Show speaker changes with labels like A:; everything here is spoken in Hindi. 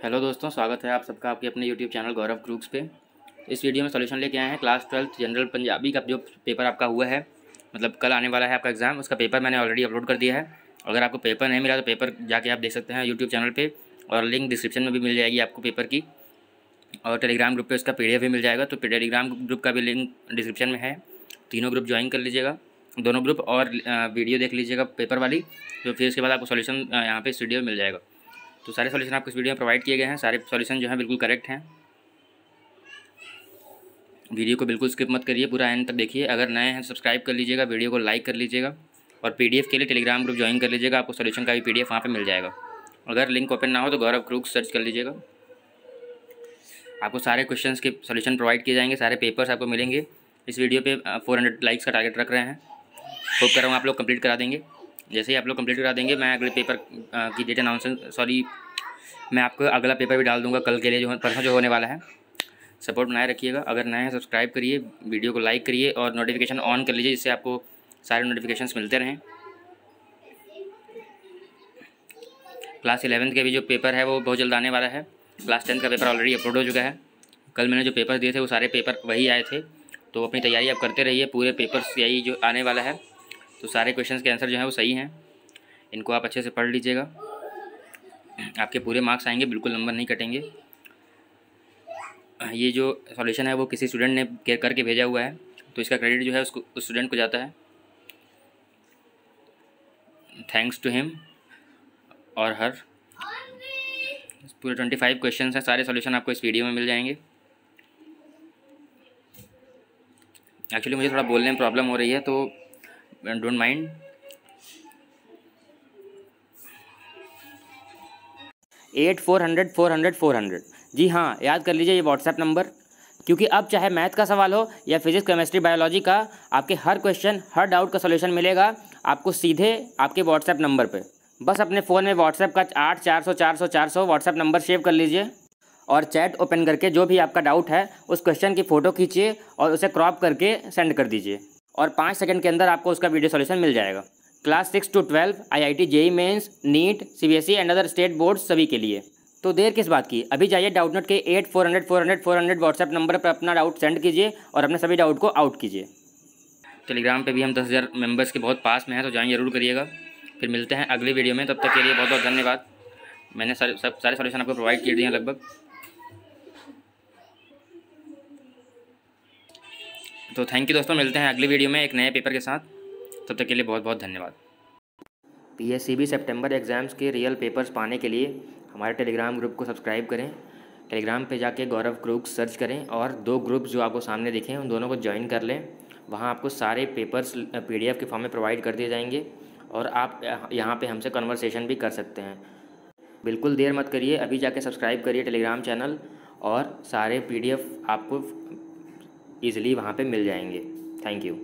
A: हेलो दोस्तों, स्वागत है आप सबका आपके अपने यूट्यूब चैनल गौरव ग्रुप्स पे। इस वीडियो में सॉल्यूशन लेके आए हैं क्लास ट्वेल्थ जनरल पंजाबी का जो पेपर आपका हुआ है मतलब कल आने वाला है आपका एग्ज़ाम उसका पेपर मैंने ऑलरेडी अपलोड कर दिया है। अगर आपको पेपर नहीं मिला तो पेपर जाके आप देख सकते हैं यूट्यूब चैनल पर और लिंक डिस्क्रिप्शन में भी मिल जाएगी आपको पेपर की। और टेलीग्राम ग्रुप पर उसका पीडीएफ भी मिल जाएगा तो टेलीग्राम ग्रुप का भी लिंक डिस्क्रिप्शन में है। तीनों ग्रुप ज्वाइन कर लीजिएगा, दोनों ग्रुप और वीडियो देख लीजिएगा पेपर वाली तो फिर उसके बाद आपको सॉल्यूशन यहाँ पे स्टूडियो मिल जाएगा। तो सारे सॉल्यूशन आपको इस वीडियो में प्रोवाइड किए गए हैं। सारे सॉल्यूशन जो है बिल्कुल करेक्ट हैं। वीडियो को बिल्कुल स्किप मत करिए, पूरा एंड तक देखिए। अगर नए हैं सब्सक्राइब कर लीजिएगा वीडियो को लाइक कर लीजिएगा और पीडीएफ के लिए टेलीग्राम ग्रुप ज्वाइन कर लीजिएगा। आपको सोल्यूशन का भी पीडीएफ वहाँ पे मिल जाएगा। अगर लिंक ओपन ना हो तो गौरव क्रूक सर्च कर लीजिएगा। आपको सारे क्वेश्चन के सोल्यूशन प्रोवाइड किए जाएँगे, सारे पेपर्स आपको मिलेंगे। इस वीडियो पे 400 लाइक्स का टारगेट रख रहे हैं। होप कर रहा हूँ आप लोग कंप्लीट करा देंगे। जैसे ही आप लोग कंप्लीट करा देंगे, मैं अगले पेपर की डेट अनाउंसमेंट सॉरी मैं आपको अगला पेपर भी डाल दूँगा कल के लिए जो, परसों जो होने वाला है। सपोर्ट बनाए रखिएगा। अगर नए हैं सब्सक्राइब करिए वीडियो को लाइक करिए और नोटिफिकेशन ऑन कर लीजिए, जिससे आपको सारे नोटिफिकेशन मिलते रहें। क्लास इलेवंथ के भी जो पेपर है, वो बहुत जल्द आने वाला है। क्लास टेंथ का पेपर ऑलरेडी अपलोड हो चुका है। कल मैंने जो पेपर दिए थे, वो सारे पेपर वही आए थे। तो अपनी तैयारी आप करते रहिए, पूरे पेपर्स यही जो आने वाला है। तो सारे क्वेश्चन के आंसर जो है वो सही हैं। इनको आप अच्छे से पढ़ लीजिएगा। आपके पूरे मार्क्स आएँगे, बिल्कुल नंबर नहीं कटेंगे। ये जो सॉल्यूशन है वो किसी स्टूडेंट ने केयर करके भेजा हुआ है। तो इसका क्रेडिट जो है उसको, उस स्टूडेंट को जाता है। थैंक्स टू हिम और हर पूरे ट्वेंटी फाइव क्वेश्चन हैं, सारे सॉल्यूशन आपको इस वीडियो में मिल जाएँगे। एक्चुअली मुझे थोड़ा बोलने में प्रॉब्लम हो रही है तो don't mind
B: eight four hundred four hundred four hundred जी हाँ याद कर लीजिए ये व्हाट्सएप नंबर क्योंकि अब चाहे मैथ का सवाल हो या फिजिक्स केमिस्ट्री बायोलॉजी का, आपके हर क्वेश्चन हर डाउट का सोल्यूशन मिलेगा आपको सीधे आपके व्हाट्सएप नंबर पे. बस अपने फ़ोन में व्हाट्सएप का आठ, चार सौ चार सौ चार सौ व्हाट्सएप नंबर सेव कर लीजिए और चैट ओपन करके जो भी आपका डाउट है, उस क्वेश्चन की फ़ोटो खींचिए और उसे क्रॉप करके सेंड कर दीजिए. और पाँच सेकंड के अंदर आपको उसका वीडियो सोल्यूशन मिल जाएगा। Class six to twelve I I T JEE mains NEET C B S E and other state board सभी के लिए। तो देर किस बात की? अभी जाइए डाउट नोट के eight four hundred four hundred four hundred WhatsApp number पर अपना डाउट सेंड कीजिए और अपने सभी डाउट को आउट कीजिए।
A: टेलीग्राम पे भी हम दस हज़ार मेंबर्स के बहुत पास में हैं तो ज्वाइन ज़रूर करिएगा। फिर मिलते हैं अगली वीडियो में, तब तक के लिए बहुत बहुत धन्यवाद। मैंने सारे, सब, सारे सॉल्यूशन आपको प्रोवाइड किए दिए हैं लगभग। तो थैंक यू दोस्तों, मिलते हैं अगली वीडियो में एक नए पेपर के साथ। तब तक के लिए बहुत बहुत धन्यवाद।
B: P S C B September exams के रियल पेपर्स पाने के लिए हमारे टेलीग्राम ग्रुप को सब्सक्राइब करें। टेलीग्राम पे जाके गौरव ग्रुप सर्च करें और दो ग्रुप्स जो आपको सामने दिखें, उन दोनों को ज्वाइन कर लें। वहाँ आपको सारे पेपर्स पीडीएफ के फॉर्म में प्रोवाइड कर दिए जाएँगे और आप यहाँ पे हमसे कन्वर्सेशन भी कर सकते हैं। बिल्कुल देर मत करिए, अभी जाके सब्सक्राइब करिए टेलीग्राम चैनल और सारे पीडीएफ आपको ईज़िली वहाँ पर मिल जाएँगे। Thank you